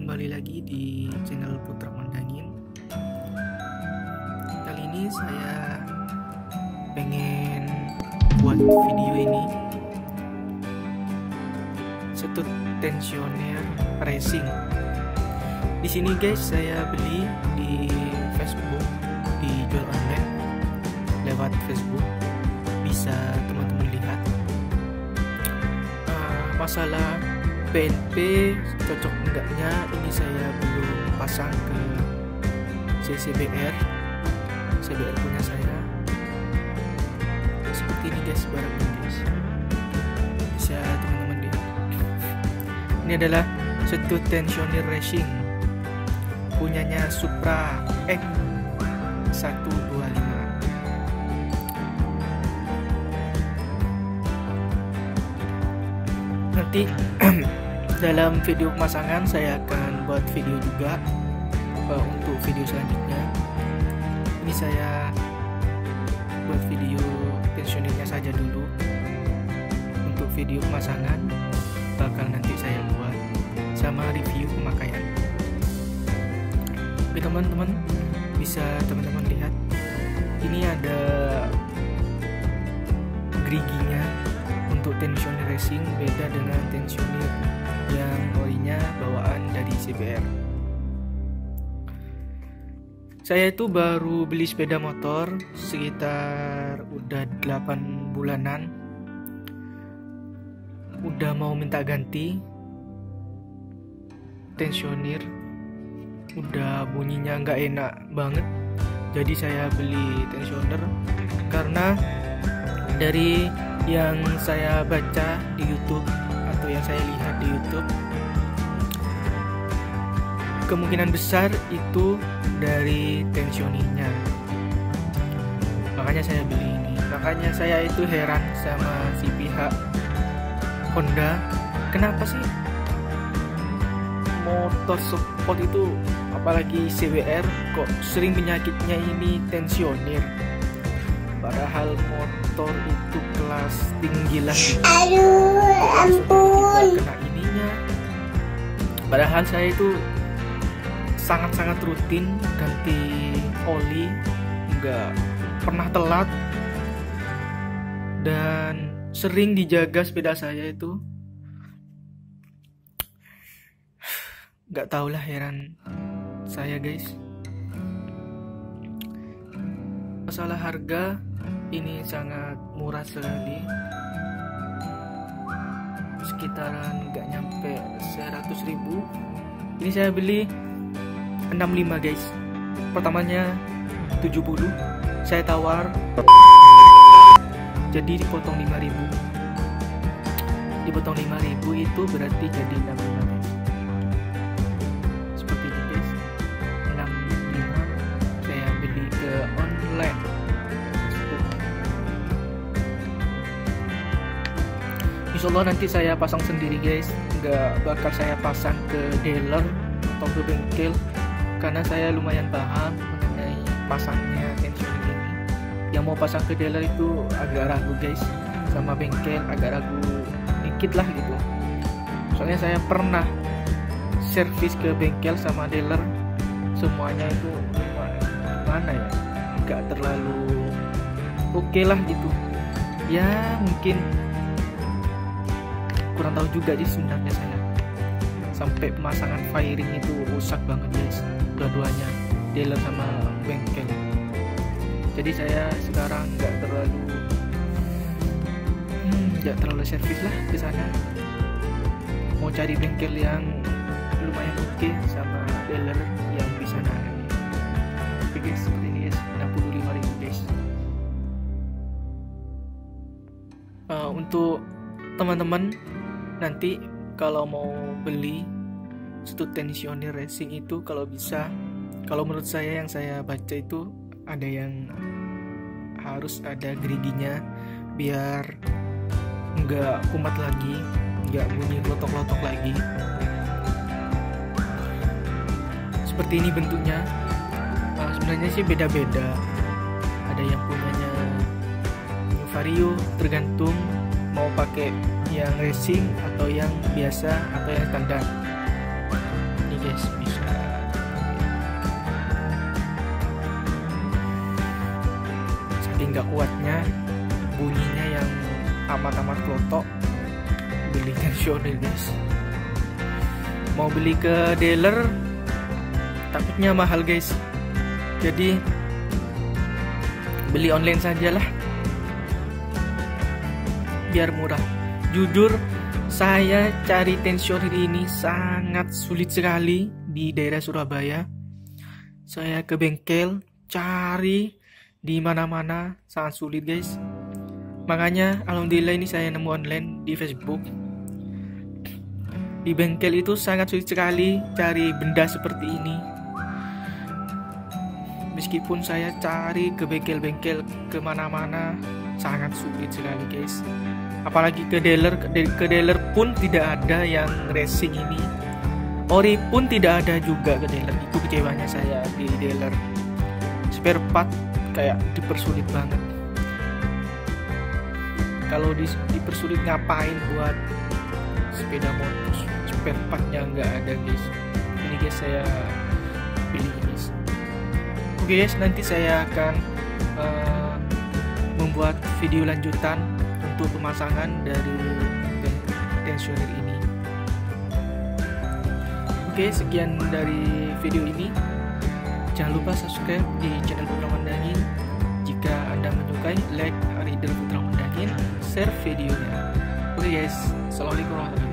kembali lagi di channel Putra Mandangin. Kali ini saya pengen buat video ini. Setut tensioner racing. Di sini guys saya beli di Facebook dijual online lewat Facebook. Bisa teman-teman lihat. Uh, masalah PNP cocok enggaknya? Ini saya belum pasang ke CCBR CBR punya saya. Seperti ini guys barangnya guys. Bisa teman-teman lihat. Ini adalah satu tensioner racing. Punyanya Supra X125 nanti dalam video pemasangan saya akan buat video juga uh, untuk video selanjutnya. Ini saya buat video pensiunnya saja dulu. Untuk video pemasangan bakal nanti saya buat sama review pemakaian. Oke teman-teman bisa teman-teman lihat ini ada geriginya untuk tensioner racing beda dengan tensioner yang orinya bawaan dari CBR saya itu baru beli sepeda motor sekitar udah 8 bulanan. Udah mau minta ganti. Tensioner udah bunyinya nggak enak banget. Jadi saya beli tensioner karena dari yang saya baca di YouTube atau yang saya lihat di YouTube kemungkinan besar itu dari tensioninya. Makanya saya beli ini. Makanya saya itu heran sama si pihak Honda. Kenapa sih motor sport itu apalagi CBR kok sering penyakitnya ini tensioner padahal motor itu kelas tinggi lah. Gitu. aduh ampun. kena ininya. Padahal saya itu sangat-sangat rutin ganti oli nggak pernah telat. Dan sering dijaga sepeda saya itu. Nggak tahulah heran saya guys. Masalah harga ini sangat murah sekali. Sekitaran nggak nyampe 100 ribu. Ini saya beli 65 guys. Pertamanya 70 saya tawar. Jadi dipotong 5000 dipotong 5000 itu berarti jadi 65 Insya Allah nanti saya pasang sendiri guys. Nggak bakal saya pasang ke dealer atau ke bengkel karena saya lumayan paham mengenai pasangnya tension ini. Yang mau pasang ke dealer itu agak ragu guys. Sama bengkel agak ragu dikit lah gitu. Soalnya saya pernah servis ke bengkel sama dealer. Semuanya itu gimana ya? Nggak terlalu oke okay lah gitu. Ya mungkin kurang tahu juga sih sebenarnya saya. Sampai pemasangan firing itu rusak banget guys. Dua-duanya dealer sama bengkel. Jadi saya sekarang nggak terlalu nggak hmm, terlalu servis lah ke sana. Mau cari bengkel yang lumayan oke okay sama dealer yang bisa naik oke guys seperti ini guys 65 ribu guys. Uh, untuk teman-teman nanti kalau mau beli stut tensioner racing itu kalau bisa kalau menurut saya yang saya baca itu ada yang harus ada geriginya biar nggak kumat lagi nggak bunyi lotok-lotok lagi. Seperti ini bentuknya. Uh, sebenarnya sih beda-beda. Ada yang punyanya vario tergantung mau pakai yang racing atau yang biasa atau yang standar. Ini guys bisa. Saking nggak kuatnya bunyinya yang amat-amat klotok beli tensioner guys. Mau beli ke dealer takutnya mahal guys. Jadi beli online saja lah biar murah jujur saya cari tensioner ini sangat sulit sekali di daerah Surabaya. Saya ke bengkel cari di mana-mana sangat sulit guys. Makanya alhamdulillah ini saya nemu online di Facebook. Di bengkel itu sangat sulit sekali cari benda seperti ini. Meskipun saya cari ke bengkel-bengkel ke mana-mana sangat sulit sekali guys apalagi ke dealer ke dealer pun tidak ada yang racing ini. Ori pun tidak ada juga ke dealer. Itu kecewanya saya di dealer. Spare part kayak dipersulit banget. Kalau di, dipersulit ngapain buat sepeda motor? Spare partnya nggak ada guys. Ini guys saya pilih guys. Oke guys nanti saya akan uh, membuat video lanjutan pemasangan dari tensioner ini. Oke sekian dari video ini. Jangan lupa subscribe di channel Putra Mandangin. Jika anda menyukai like Reader Putra Mandangin share videonya. Oke guys. Assalamualaikum warahmatullahi